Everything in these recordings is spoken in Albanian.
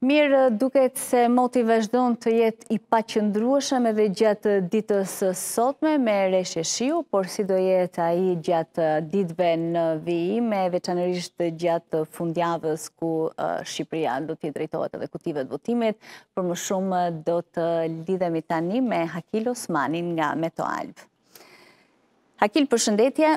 Mirë duket se moti vazhdon të jetë i paqëndrueshëm edhe gjatë ditës së sotme me reshje shiu, por si do jetë ai gjatë ditëve në vijim e veçanërisht gjatë fundjavës ku Shqipëria do t'i drejtohet edhe kutive të votimit, për më shumë do të lidhemi tani me Hakil Osmanin nga Meteo Alb. Hakil, përshëndetje.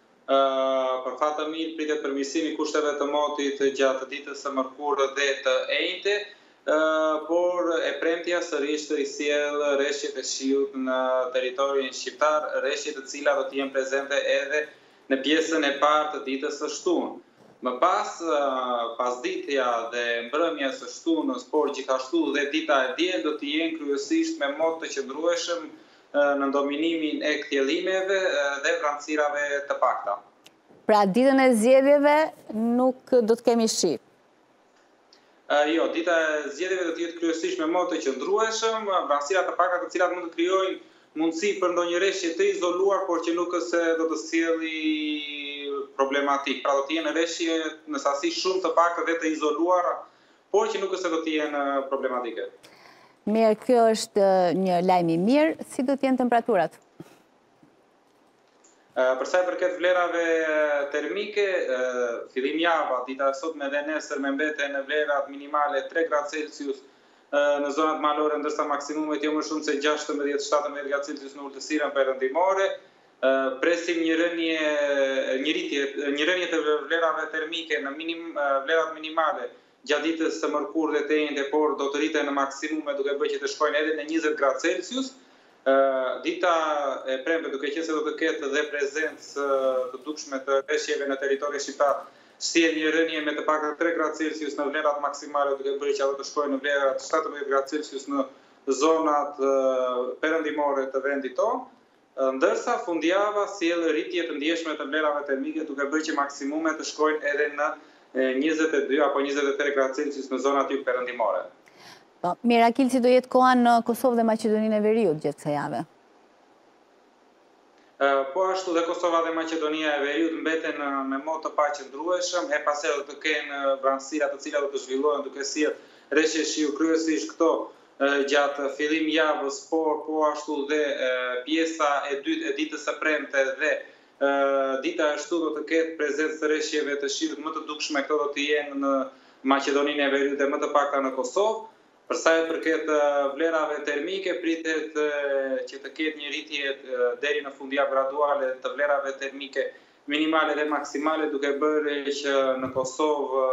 Për fat të mirë pritet përmirësim i kushteve të motit gjatë ditës së mërkurë dhe të enjte, por e premtja sërish do të sjellë reshje të shiut në territorin shqiptar, reshje të cilat do të jenë prezente edhe në pjesën e parë të ditës së shtunë. Më pas, pasditja dhe mbrëmja e së shtunës, por gjithashtu dhe dita e dielë do të jenë kryesisht me mot të qëndrueshëm në dominimin e kthjellimeve dhe vranësirave të pakta. Pra ditën e zgjedhjeve nuk do të kemi shi? Jo, dita e zgjedhjeve do të jetë kryesisht me mot të qëndrueshëm, vranësira të pakta të cilat mund të krijojnë mundësi për ndonjë reshje të izoluar, por që nuk se do të sjelli problematika. Pra do të jenë reshje në sasi shumë të pakta dhe të izoluara, por që nuk se do të jenë problematike. Mirë, kjo është një lajm i mirë, si do të jenë temperaturat? Për sa i përket vlerave termike, fillimjava, dita e sotme dhe e nesërme mbeten në vlerat minimale 3 gradë Celsius në zonat malore, ndërsa maksimumet jo më shumë se 16-17 gradë Celsius në ultësirën perëndimore, Presim një rënie, një rritje, një rënie të vlerave termike në minim, vlerat minimale gjatë ditës së mërkurë dhe të enjte, por do të rriten në maksimume duke bërë që të shkojnë edhe në njëzet gradë Celsius. Dita e premte, duke qenë se do të ketë dhe prezencë të dukshme të reshjeve në territorin shqiptar, sjell një rënie me të paktën tre gradë Celsius në vlerat maksimale duke bërë që ato të shkojnë në vlerat shtatëmbëdhjetë gradë Celsius në zonat perëndimore të vendit tonë. Ndërsa, fundjava sjell rritje të ndjeshme të vlerave termike duke bërë që maksimumet të shkojnë edhe në njëzet e dy apo njëzet e tre gradë Celsius në zonat jugperëndimore. Mirë Hakil, si do jetë koha në Kosovë dhe Maqedoninë e Veriut gjatë kësaj jave? Po ashtu dhe Kosova dhe Maqedonia e Veriut mbeten me mot të paqëndrueshëm, pasi do të kenë vranësira të cilat do të zhvillohen duke sjellë reshje shiu kryesisht këto gjatë fillimjavës, por po ashtu dhe pjesa e dytë e ditës së premte dhe dita e shtunë do të ketë prezencë të reshjeve të shiut më të dukshme, këto do të jenë në Maqedoninë e Veriut dhe më të pakta në Kosovë. Për sa i përket vlerave termike, pritet që të ketë një rritje deri në fundjavë graduale të vlerave termike minimale dhe maksimale duke bërë që në Kosovë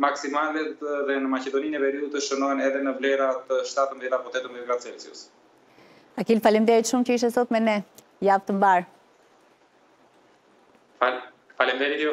maksimalet dhe në Maqedoninë e Veriut të shënohen edhe në vlerat shtatëmbëdhjetë apo tetëmbëdhjetë gradë Celsius. Akil, faleminderit shumë që ishe sot me ne. Javë të mbarë. Faleminderit ju.